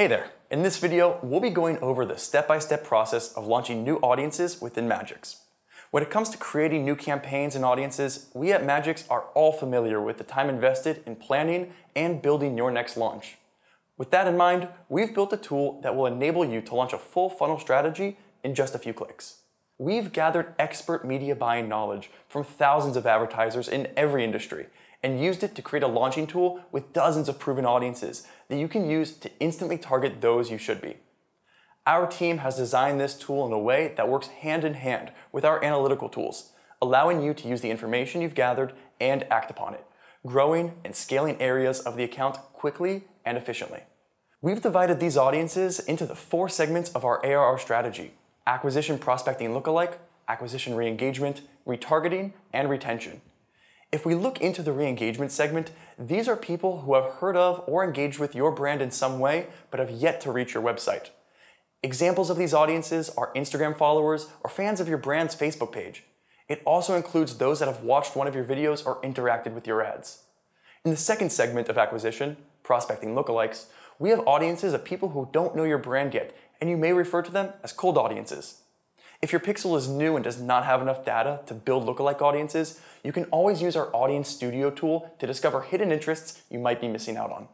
Hey there! In this video, we'll be going over the step-by-step -step process of launching new audiences within Madgicx. When it comes to creating new campaigns and audiences, we at Madgicx are all familiar with the time invested in planning and building your next launch. With that in mind, we've built a tool that will enable you to launch a full funnel strategy in just a few clicks. We've gathered expert media buying knowledge from thousands of advertisers in every industry and used it to create a launching tool with dozens of proven audiences that you can use to instantly target those you should be. Our team has designed this tool in a way that works hand in hand with our analytical tools, allowing you to use the information you've gathered and act upon it, growing and scaling areas of the account quickly and efficiently. We've divided these audiences into the four segments of our ARR strategy, acquisition prospecting lookalike, acquisition re-engagement, retargeting, and retention. If we look into the re-engagement segment, these are people who have heard of or engaged with your brand in some way, but have yet to reach your website. Examples of these audiences are Instagram followers or fans of your brand's Facebook page. It also includes those that have watched one of your videos or interacted with your ads. In the second segment of acquisition, prospecting lookalikes, we have audiences of people who don't know your brand yet, and you may refer to them as cold audiences. If your pixel is new and does not have enough data to build lookalike audiences, you can always use our Audience Studio tool to discover hidden interests you might be missing out on.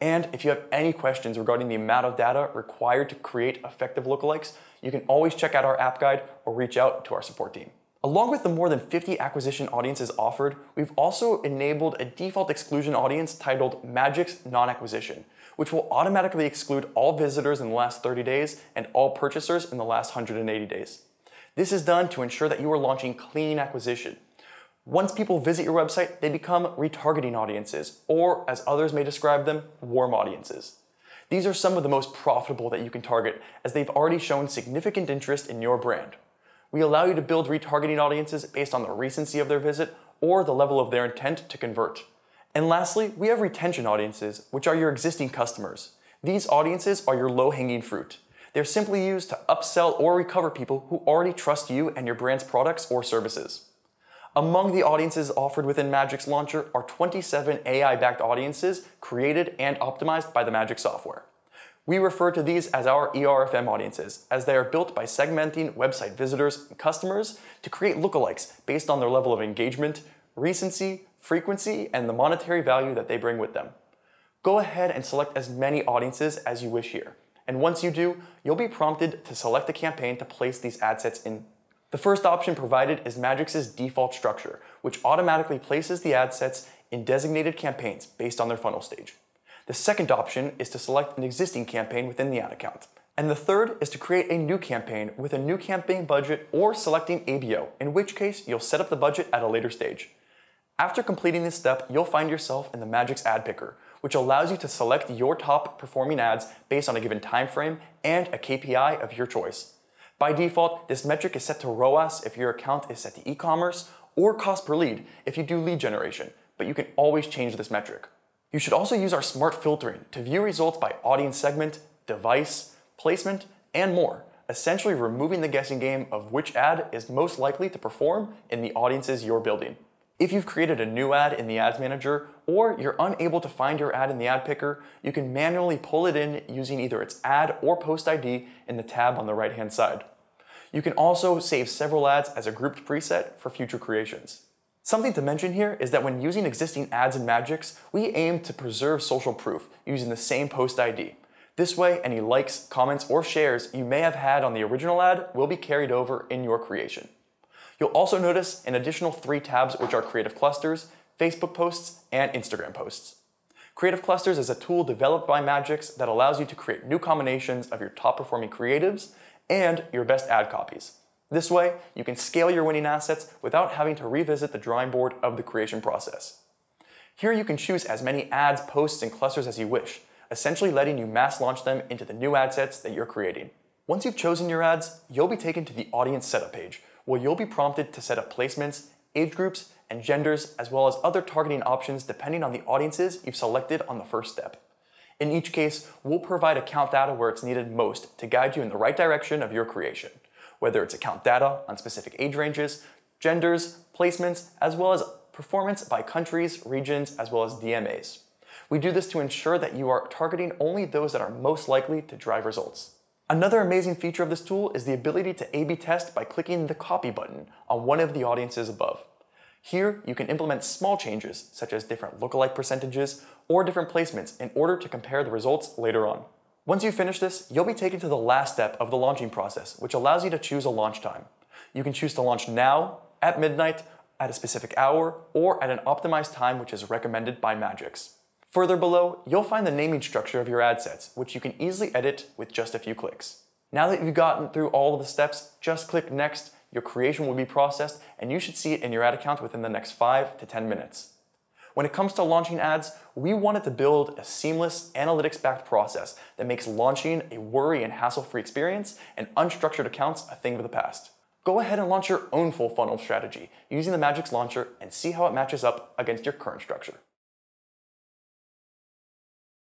And if you have any questions regarding the amount of data required to create effective lookalikes, you can always check out our app guide or reach out to our support team. Along with the more than 50 acquisition audiences offered, we've also enabled a default exclusion audience titled Madgicx Non-Acquisition, which will automatically exclude all visitors in the last 30 days and all purchasers in the last 180 days. This is done to ensure that you are launching clean acquisition. Once people visit your website, they become retargeting audiences, or as others may describe them, warm audiences. These are some of the most profitable that you can target as they've already shown significant interest in your brand. We allow you to build retargeting audiences based on the recency of their visit or the level of their intent to convert. And lastly, we have retention audiences, which are your existing customers. These audiences are your low-hanging fruit. They're simply used to upsell or recover people who already trust you and your brand's products or services. Among the audiences offered within Madgicx launcher are 27 AI-backed audiences created and optimized by the Magic software. We refer to these as our ERFM audiences, as they are built by segmenting website visitors and customers to create lookalikes based on their level of engagement, recency, frequency, and the monetary value that they bring with them. Go ahead and select as many audiences as you wish here. And once you do, you'll be prompted to select a campaign to place these ad sets in. The first option provided is Madgicx default structure, which automatically places the ad sets in designated campaigns based on their funnel stage. The second option is to select an existing campaign within the ad account. And the third is to create a new campaign with a new campaign budget or selecting ABO, in which case you'll set up the budget at a later stage. After completing this step, you'll find yourself in the Madgicx ad picker, which allows you to select your top performing ads based on a given time frame and a KPI of your choice. By default, this metric is set to ROAS if your account is set to e-commerce or cost per lead if you do lead generation, but you can always change this metric. You should also use our smart filtering to view results by audience segment, device, placement, and more, essentially removing the guessing game of which ad is most likely to perform in the audiences you're building. If you've created a new ad in the Ads Manager, or you're unable to find your ad in the ad picker, you can manually pull it in using either its ad or post ID in the tab on the right hand side. You can also save several ads as a grouped preset for future creations. Something to mention here is that when using existing ads in Madgicx, we aim to preserve social proof using the same post ID. This way, any likes, comments, or shares you may have had on the original ad will be carried over in your creation. You'll also notice an additional three tabs which are Creative Clusters, Facebook posts, and Instagram posts. Creative Clusters is a tool developed by Madgicx that allows you to create new combinations of your top performing creatives and your best ad copies. This way, you can scale your winning assets without having to revisit the drawing board of the creation process. Here you can choose as many ads, posts, and clusters as you wish, essentially letting you mass launch them into the new ad sets that you're creating. Once you've chosen your ads, you'll be taken to the audience setup page, where you'll be prompted to set up placements, age groups, and genders, as well as other targeting options depending on the audiences you've selected on the first step. In each case, we'll provide account data where it's needed most to guide you in the right direction of your creation, whether it's account data on specific age ranges, genders, placements, as well as performance by countries, regions, as well as DMAs. We do this to ensure that you are targeting only those that are most likely to drive results. Another amazing feature of this tool is the ability to A-B test by clicking the copy button on one of the audiences above. Here, you can implement small changes, such as different lookalike percentages or different placements in order to compare the results later on. Once you finish this, you'll be taken to the last step of the launching process, which allows you to choose a launch time. You can choose to launch now, at midnight, at a specific hour, or at an optimized time which is recommended by Madgicx. Further below, you'll find the naming structure of your ad sets, which you can easily edit with just a few clicks. Now that you've gotten through all of the steps, just click Next your creation will be processed and you should see it in your ad account within the next 5 to 10 minutes. When it comes to launching ads, we wanted to build a seamless, analytics-backed process that makes launching a worry and hassle-free experience and unstructured accounts a thing of the past. Go ahead and launch your own full funnel strategy using the Madgicx Launcher and see how it matches up against your current structure.